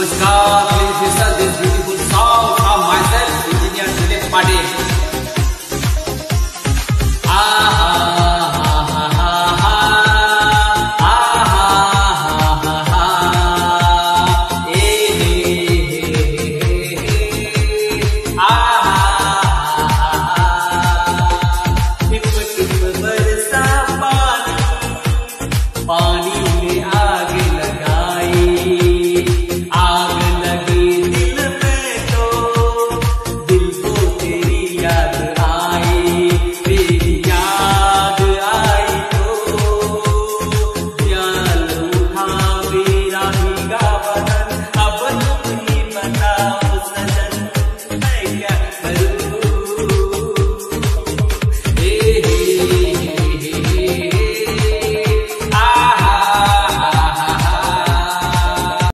Namaskar, this is this beautiful song from myself, engineer